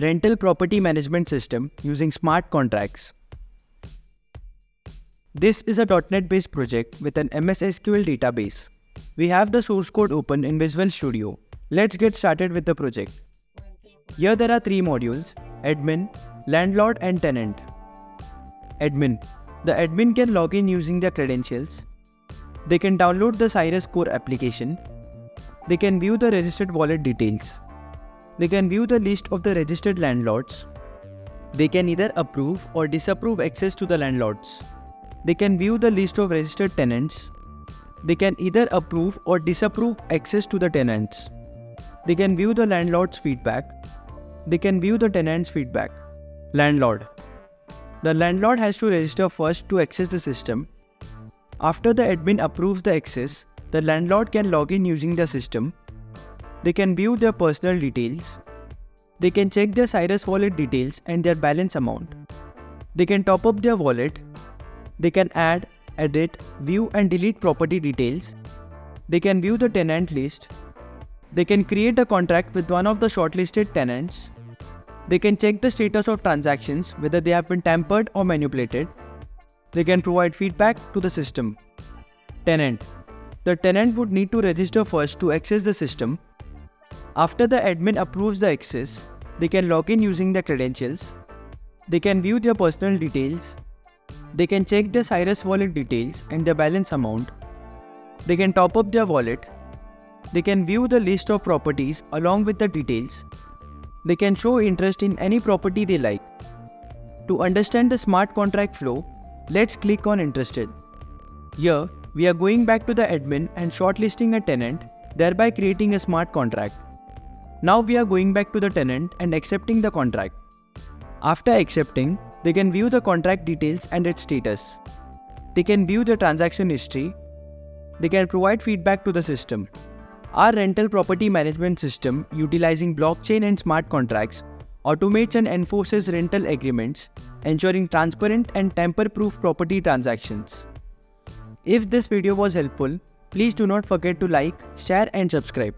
rental property management system using smart contracts. This is a .NET based project with an MS SQL database. We have the source code open in Visual Studio. Let's get started with the project. Here there are three modules, admin, landlord and tenant. Admin. The admin can log in using their credentials. They can download the Cirrus core application. They can view the registered wallet details. They can view the list of the registered landlords. They can either approve or disapprove access to the landlords. They can view the list of registered tenants. They can either approve or disapprove access to the tenants. They can view the landlord's feedback. They can view the tenant's feedback. Landlord. The landlord has to register first to access the system. After the admin approves the access, the landlord can log in using the system. They can view their personal details. They can check their Cirrus wallet details and their balance amount. They can top up their wallet they can add, edit, view and delete property details. They can view the tenant list. They can create a contract with one of the shortlisted tenants. They can check the status of transactions, whether they have been tampered or manipulated. They can provide feedback to the system. Tenant. The tenant would need to register first to access the system. After the admin approves the access, they can log in using their credentials. They can view their personal details. They can check their Cirrus wallet details and their balance amount. They can top up their wallet. They can view the list of properties along with the details. They can show interest in any property they like. To understand the smart contract flow, let's click on Interested. Here, we are going back to the admin and shortlisting a tenant, thereby creating a smart contract. Now we are going back to the tenant and accepting the contract. After accepting, they can view the contract details and its status. They can view the transaction history. They can provide feedback to the system. Our rental property management system, utilizing blockchain and smart contracts, automates and enforces rental agreements, ensuring transparent and tamper-proof property transactions. If this video was helpful, please do not forget to like, share and subscribe.